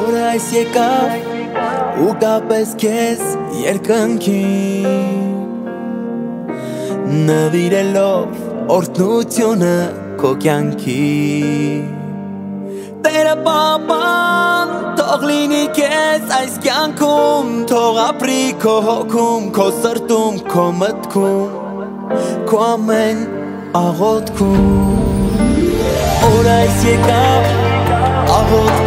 Օրը այս եկավ ու կապես քեզ երկնքին Նվիրելով օրտնությունը քո կյանքի Տերը պապան թող լինի քեզ այս կյանքում Թող ապրի քո հոգում, քո սրտում, քո մտքում Քո ամեն աղոտքում Օր այս եկավ աղոտքի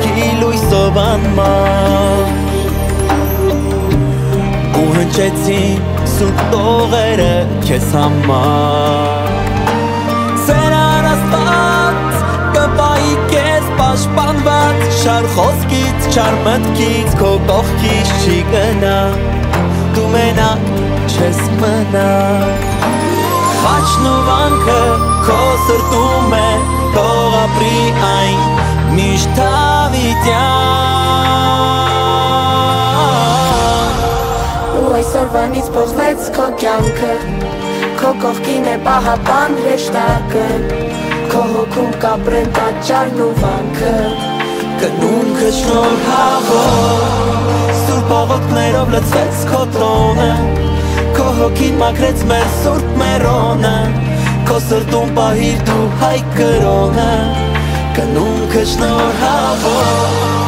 ու հնչեցին սուրբ տողերը քեզ համար Սեր արաստված կպայի քեզ պաշտպանված շար խոսքից, չար մտքից քո կողքից չի գնա դու մենակ չես մնա Խաչն ու վանքը քո սրտում է թող ապրի այն միշտ հավիտյան այսօրվանից փոխվեց քո կյանքը Քո կողքին է պահապան հեշտակը Քո հոգում կապրեն պատճառն ու վանքը Կնունքը շնորհավոր Սուրբ աղոտներով լծվեց քո տրոնը Քո հոգին մաքրեց մեր սուրբ մերոնը Քո սրտում պահիր դու հայ կրոնը Կնունքը շնորհավոր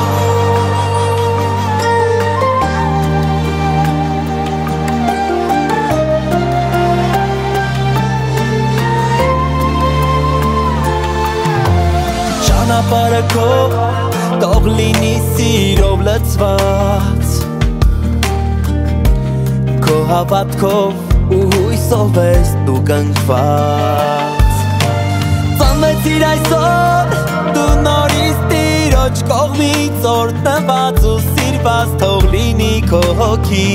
Ճանապարհը քո թող լինի սիրով լցված Քո հավատքով ու հույսով ես դու կնքված Ծնվեցիր այսօր դու նորից տիրոջ կողմից օրտնված ու սիրված թող լինի քո հոգի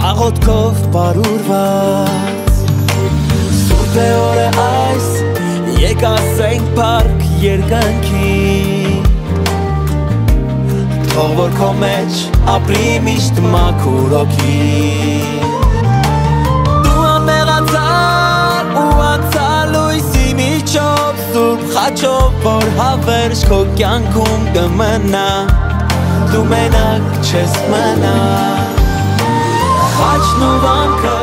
աղոտքով բարուրված Սուրբ է օրը այս Եկ ասենք պարկ երկնքի Թող որ քո մեջ ապրի միշտ մաքուր հոգի Դու ամեղացար ու անցալ լույսի միջով Սուրբ խաչով որ հավերժ քո կյանքում կմնա Դու մենակ չես մնա Խաչն ու վանքը